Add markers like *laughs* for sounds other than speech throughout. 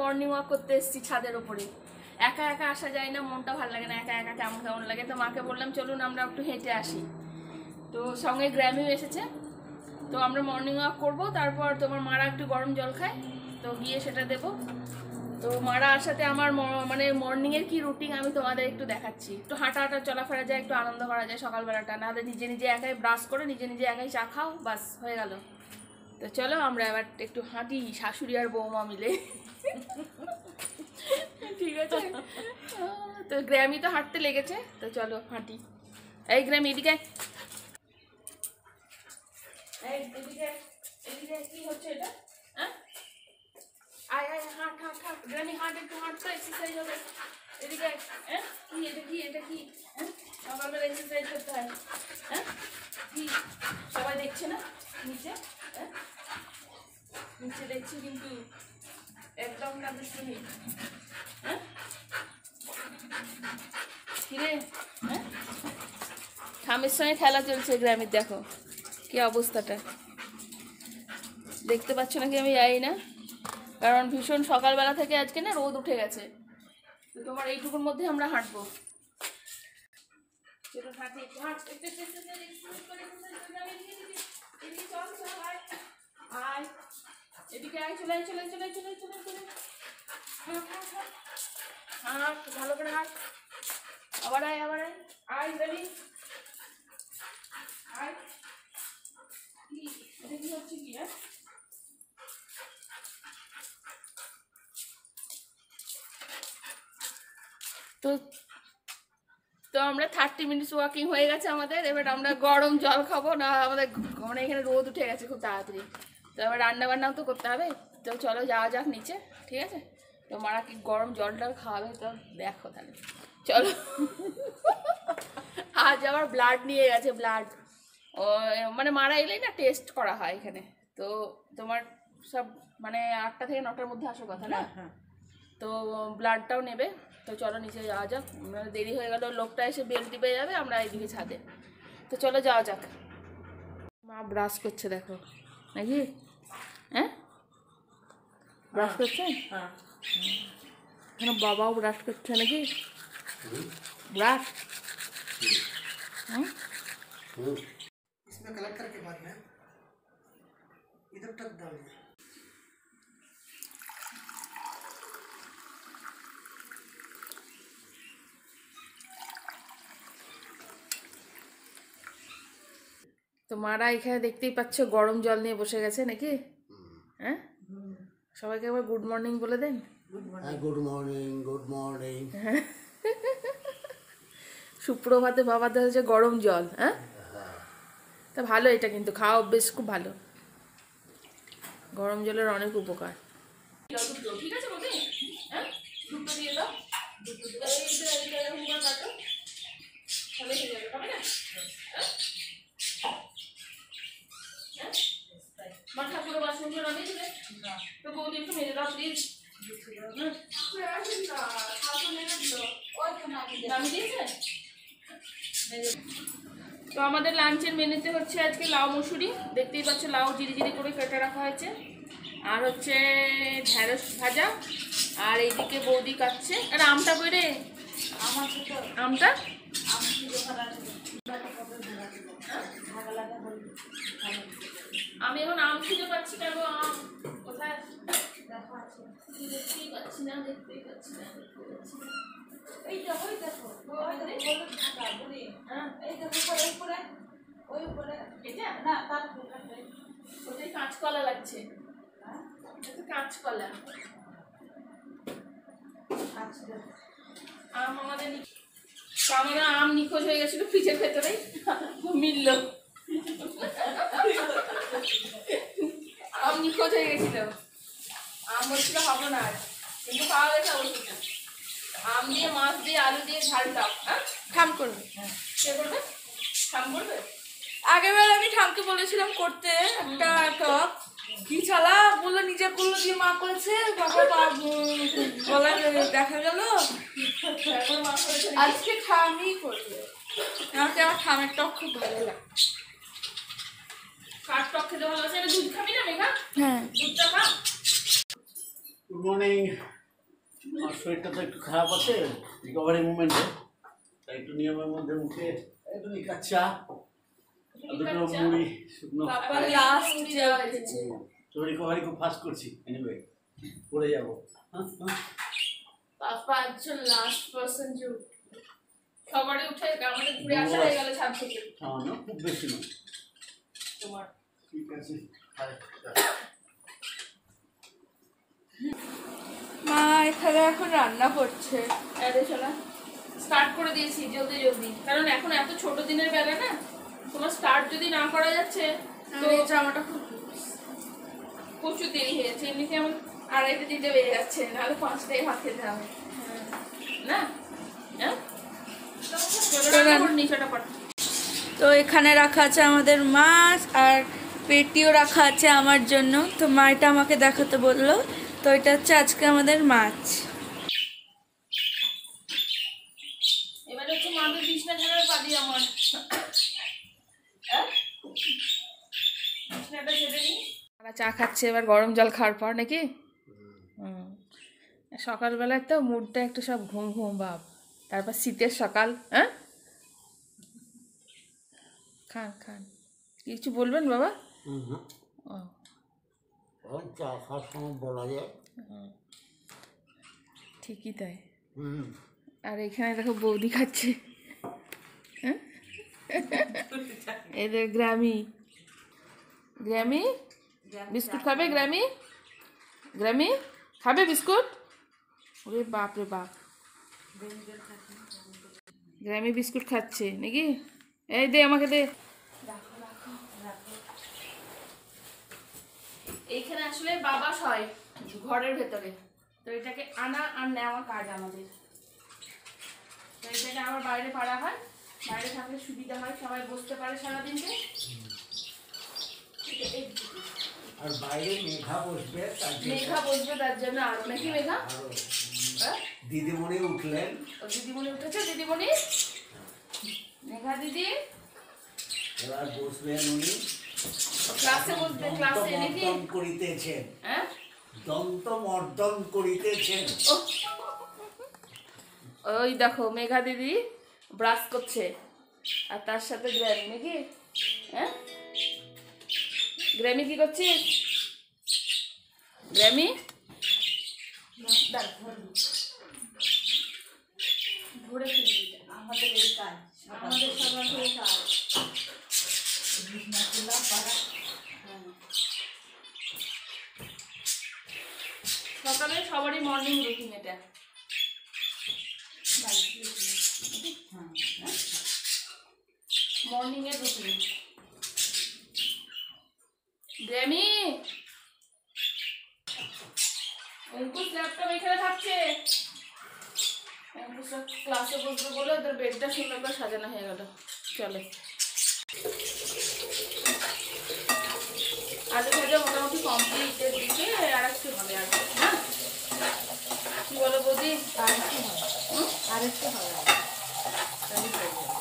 Morning walk করতে এসেছি ছাদের ওপরে একা একা আসা যায় না, মনটা ভালো লাগে না, একা একা কেমন কেমন লাগে। তো মাকে বললাম, চলুন আমরা একটু হেঁটে আসি। তো সঙ্গে গ্র্যামিও এসেছে। তো আমরা মর্নিং ওয়াক করব, তারপর তোমার মারা একটু গরম জল খায়, তো গিয়ে সেটা দেবো। তো মারা আসাতে আমার মানে মর্নিংয়ের কি রুটিন আমি তোমাদের একটু দেখাচ্ছি। একটু হাঁটা হাঁটা, চলাফেরা যায়, একটু আনন্দ করা যায় সকালবেলাটা। নাহলে নিজে নিজে একাই ব্রাশ করে, নিজে নিজে একাই চা খাও, বাস, হয়ে গেল। তো চলো আমরা এবার একটু হাঁটি, শাশুড়ি আর বৌমা মিলে ঠিক আছে তো গ্রামই তো হাঁটতে লেগেছে, তো চলো হাঁটি এই গ্রাম এদিকে এই, এদিকে। এদিকে। কি হচ্ছে এটা আয় আয়, হাঁট হাঁট হাঁট। গ্রামি হাঁট একটু হাঁট তো এক্সারসাইজ হবে। এদিকে। হ্যাঁ? কি, এটা কি এটা কি? হ্যাঁ? সকালবেলা এক্সারসাইজ করতে হয়। হ্যাঁ? কি? সবাই দেখছে না? নিচে? হ্যাঁ? নিচে দেখছি কিন্তু একদম না দুষ্টুমি হ্যাঁ? কিরে? হ্যাঁ? খামের সঙ্গে খেলা চলছে গ্রামের, দেখো। কি অবস্থাটা? দেখতে পাচ্ছ নাকি আমি যাই না? কারণ ভীষণ সকালবেলা থেকে আজকে না রোদ উঠে গেছে তো তোমার এইটুকুর মধ্যে আমরা হাঁটবো আয়। চলে চলে চলে চলে চলে ভালো করে হাঁট আবার আয় আবার আয় আয় আয় হচ্ছে কি হ্যাঁ তো তো আমরা থার্টি মিনিটস ওয়াকিং হয়ে গেছে আমাদের, এবার আমরা গরম জল খাব, না আমাদের মানে এখানে রোদ উঠে গেছে খুব তাড়াতাড়ি। তো এবার রান্না বান্নাও তো করতে হবে, তো চলো যাওয়া যাক নিচে, ঠিক আছে? তো মারা কি গরম জল টল খাওয়াবে, তো দেখো তাহলে। চলো। *laughs* আজ আবার ব্লাড নিয়ে গেছে ব্লাড ও মানে মারা এলেই না টেস্ট করা হয় এখানে। তো তোমার সব মানে আটটা থেকে নটার মধ্যে আসার কথা না? তো ব্লাডটাও নেবে তো চলো নিচে যাওয়া যাক মানে দেরি হয়ে গেল লোকটা এসে বেল টিপে যাবে আমরা এইদিকে ছাদে তো চলো যাওয়া যাক মা ব্রাশ করছে দেখো নাকি হ্যাঁ ব্রাশ করছে এখানে বাবাও ব্রাশ করছে নাকি ব্রাশ হুম इसमें कलर करके बाद में इधर तक डालिए তো মারা এখানে দেখতেই পাচ্ছ গরম জল নিয়ে বসে গেছে নাকি? হ্যাঁ? সবাইকে একবার গুড মর্নিং বলে দেন। গুড মর্নিং গুড মর্নিং সুপ্রভাতে বাবাদের হচ্ছে গরম জল হ্যাঁ? তা ভালো এটা কিন্তু খাওয়া অভ্যেস খুব ভালো। গরম জলের অনেক উপকার। ঠিক আছে মা ঠাকুরের বাসনগুলো নামিয়ে দিলে তো বৌদি একটু মেরে দাও তো আমাদের লাঞ্চের মেনুতে হচ্ছে আজকে লাউ মুসুরি। দেখতেই পাচ্ছ লাউ জিরি জিরি করে কেটে রাখা হয়েছে। আর হচ্ছে ঢ্যাঁড়স ভাজা। আর এইদিকে বৌদি কাটছে। আর আমটা বেড়ে আমটা? আমি এখন আম খুঁজে পাচ্ছি না গো আম। কোথায়? দেখতেই পাচ্ছি না দেখতেই পাচ্ছি না দেখতেই পাচ্ছি না। এই দেখো দেখো। ওই দেখো হ্যাঁ। এই দেখো উপরে উপরে ওই উপরে। এটা? না তার ওটাই কাঁচকলা লাগছে। তো কাঁচকলা। আম আমাদের আমাদের আম নিখোঁজ হয়ে গেছিল ফ্রিজের ভেতরে মিলল। *laughs* আম নিখোঁজ হয়ে গেছিল আম বলছিল হবে না কিন্তু পাওয়া গেছে অবশ্যই আম দিয়ে মাছ দিয়ে আলু দিয়ে ঝালটাও হ্যাঁ? ঠাম করবে। কে করবে? ঠাম করবে? আগেরবার আমি ঠামকে বলেছিলাম করতে একটা টক কি ছালা বলল নিজে করল দিয়ে মা করেছে বাবা বা- উম, গলায় দেখা গেল। আজকে ঠামই করবে। আমাকে আমার ঠামের টক খুব ভালো লাগে। কাঠ টক খেতে ভালো আছে এটা দুধ খাবি না মেঘা? হ্যাঁ। দুধটা খা। গুড মর্নিং আমার শরীরটা তো একটু খারাপ আছে রিকভারি মুভমেন্টে তাই একটু নিয়মের মধ্যে মুখে একটু লিকার চা। দুটো মুড়ি শুকনো তো রিকভারি খুব ফাস্ট করছি এনিওয়ে পড়ে যাব। হ্যাঁ হ্যাঁ। পাপা একজন লাস্ট পার্সন যে সবারই উঠে আমাদের ঘুরে আসা হয়ে গেল ছাদ থেকে। সামান্য খুব বেশি নয়। তোমার। মা এখানে এখন রান্না করছে। আরে শোনা স্টার্ট করে দিয়েছি জলদি জলদি। কারণ এখন এত ছোট দিনের বেলা না তোমার স্টার্ট যদি না করা যাচ্ছে তো জামাটা খুব প্রচুর দেরি হয়েছে এমনিতে আমার আড়াইটে তিনটে বেজে যাচ্ছে নাহলে পাঁচটায় ভাত খেতে হবে। না? হ্যাঁ। তো এখানে রাখা আছে আমাদের মাছ আর পেটিও রাখা আছে আমার জন্য। তো মা এটা আমাকে দেখাতে বলল। তো এটা হচ্ছে আজকে আমাদের মাছ। এবার হচ্ছে মাদের বিছনা ঝাড়ার পাদি আমার। হ্যাঁ? বিছনাটা ছেড়ে নিই চা খাচ্ছে এবার গরম জল খাওয়ার পর নাকি? হুম। সকালবেলায় তো মুডটা একটু সব ঘুম ঘুম ভাব। তারপর শীতের সকাল হ্যাঁ? খান খান। কিছু বলবেন বাবা? হুম। হুম চা খাওয়ার সময় বলা যায়। ঠিকই তাই। হুম। আর এখানে দেখো বৌদি খাচ্ছে। হ্যাঁ? এদের গ্রামি। গ্রামি? বিস্কুট খাবে গ্রামি? গ্রামি? খাবে বিস্কুট? ওরে বাপ রে বাপ। গ্রামি বিস্কুট খাচ্ছে নাকি? এই দে আমাকে দে। এইখানে আসলে বাবা হয় ঘরের ভেতরে। তো এটাকে আনা আর নেওয়া কাজ আমাদের। তো এটাকে আবার বাইরে পাড়া হয়। বাইরে থাকলে সুবিধা হয় সবাই বসতে পারে সারাদিনকে। আর বাইরে মেঘা বসবে মেঘা বসবে তার জন্য আরও। নাকি মেঘা? হ্যাঁ? দিদিমণি উঠলেন। দিদিমণি উঠেছে দিদিমণি? মেঘা দিদি? এবার বসবেন উনি। ক্লাসে বসবে ক্লাসে নাকি করিতেছেন। হ্যাঁ? দন্তমর্দন করিতেছেন। ওই দেখো মেঘা দিদি ব্রাশ করছে। আর তার সাথে গ্র্যামি। নাকি? হ্যাঁ? গ্র্যামি কি করছিস? গ্র্যামি দাঁড়া, ধরবি। ধরে ফেলবি এটা। আমাদের এই কাজ আমাদের সবার এই কাজ হ্যাঁ। সকালে সবারই মর্নিং রুটিন এটা মর্নিং এর রুটিন গ্র্যামি অঙ্কুশ ল্যাপটপ এখানে থাকছে। অঙ্কুশ ক্লাসে বসবে বলে ওদের বেডটা সুন্দর করে সাজানো হয়ে গেল। চলে। আলু ভাজা মোটামুটি কমপ্লিটের দিকে আর একটু হবে আর কি, না কি বলো বৌদি আর একটু হবে আর একটু হবে তাহলে হয়ে যাবে।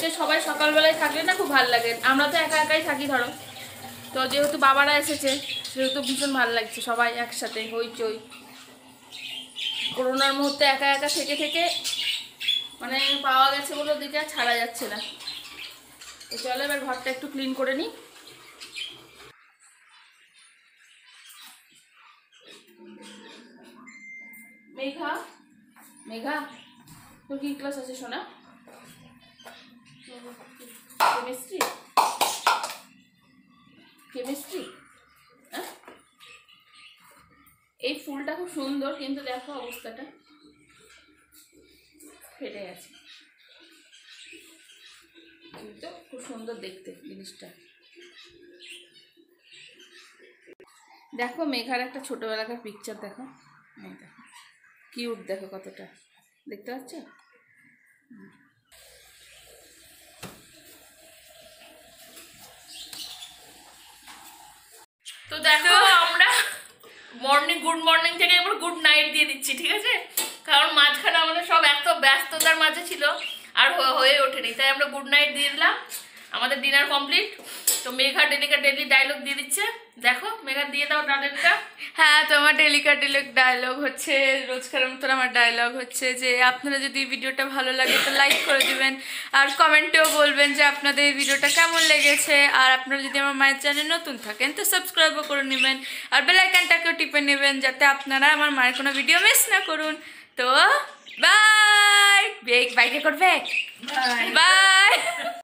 বাড়িতে সবাই সকালবেলায় থাকলে না খুব ভালো লাগে। আমরা তো একা একাই থাকি, ধরো। তো যেহেতু বাবারা এসেছে, সেহেতু ভীষণ ভালো লাগছে সবাই একসাথে হইচই করোনার মুহূর্তে একা একা থেকে থেকে মানে পাওয়া গেছে বলে ওদিকে আর ছাড়া যাচ্ছে না। তো চলো এবার ঘরটা একটু ক্লিন করে নিই। মেঘা? মেঘা? তোর কি ক্লাস আছে শোনা কেমিস্ট্রি কেমিস্ট্রি হ্যাঁ? এই ফুলটা খুব সুন্দর, কিন্তু দেখো অবস্থাটা। ফেটে গেছে। কিন্তু খুব সুন্দর দেখতে জিনিসটা। দেখো, মেঘার একটা ছোটবেলাকার পিকচার দেখো। দেখো কিউট দেখো কতটা। দেখতে পাচ্ছ? তো দেখো *laughs* আমরা মর্নিং গুড মর্নিং থেকে এবার গুড নাইট দিয়ে দিচ্ছি ঠিক আছে? কারণ মাঝখানে আমাদের সব এত ব্যস্ততার মাঝে ছিল আর হয়ে ওঠেনি তাই আমরা গুড নাইট দিয়ে দিলাম। আমাদের ডিনার কমপ্লিট তো মেঘা ডেলিকা ডেলি ডায়লগ দিয়ে দিচ্ছে। দেখো, মেঘা দিয়ে দাও তাদেরটা হ্যাঁ তো আমার ডেলিকা ডেলিক ডায়লগ হচ্ছে, রোজকার মতন আমার ডায়লগ হচ্ছে যে আপনারা যদি ভিডিওটা ভালো লাগে তো লাইক করে দিবেন। আর কমেন্টেও বলবেন যে আপনাদের এই ভিডিওটা কেমন লেগেছে। আর আপনারা যদি আমার মায়ের চ্যানেল নতুন থাকেন তো সাবস্ক্রাইবও করে নেবেন। আর বেল আইকনটাকেও টিপে নেবেন যাতে আপনারা আমার মায়ের কোনো ভিডিও মিস না করুন। তো বাই বাইকে করবে বাই